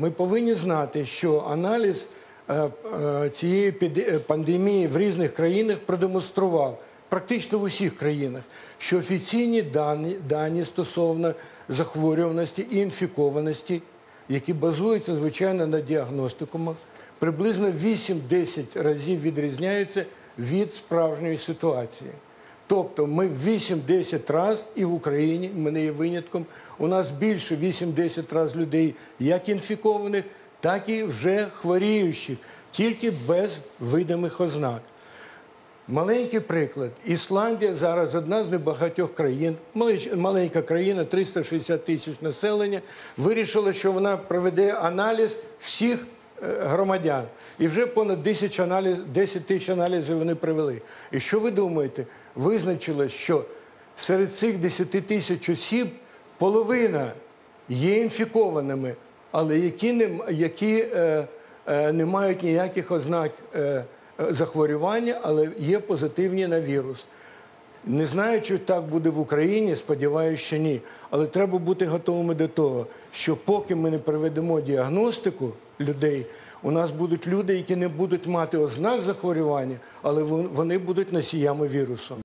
ми повинні знати, що аналіз е, е, цієї е, пандемії в різних країнах продемонстрував, практично в усіх країнах, що офіційні дані, дані стосовно захворюваності і інфікованості, які базуються, звичайно, на діагностикумах, приблизно 8-10 разів відрізняються від справжньої ситуації. Тобто ми 8-10 разів і в Україні, ми не є винятком, у нас більше 8-10 разів людей як інфікованих, так і вже хворіючих, тільки без видимих ознак. Маленький приклад. Ісландія зараз одна з небагатьох країн, маленька країна, 360 тисяч населення, вирішила, що вона проведе аналіз всіх громадян. І вже понад 10 аналіз, 10 тисяч аналізів вони провели. І що ви думаєте? Визначило, що серед цих 10 тисяч осіб половина є інфікованими, але які не, які, е, е, не мають ніяких ознак е, е, захворювання, але є позитивні на вірус. Не знаю, чи так буде в Україні, сподіваюся, що ні. Але треба бути готовими до того, що поки ми не проведемо діагностику людей, у нас будуть люди, які не будуть мати ознак захворювання, але вони будуть носіями вірусу.